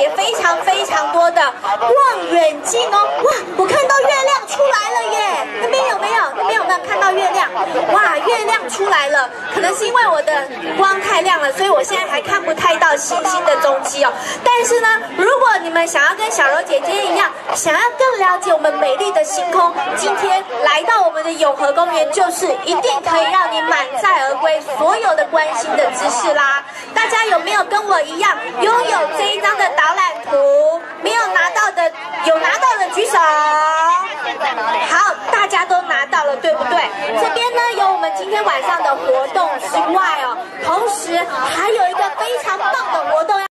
也非常非常多的望远镜哦，哇，我看到月亮出来了耶！那边有没有？那边有没有看到月亮？哇，月亮出来了，可能是因为我的光太亮了，所以我现在还看不太到星星的踪迹哦。但是呢，如果你们想要跟小柔姐姐一样，想要更了解我们美丽的星空，今天来到我们的永和公园，就是一定可以让你满载而归所有的关心的知识啦。大家有没有跟我一手。好，大家都拿到了，对不对？这边呢有我们今天晚上的活动之外哦，同时还有一个非常。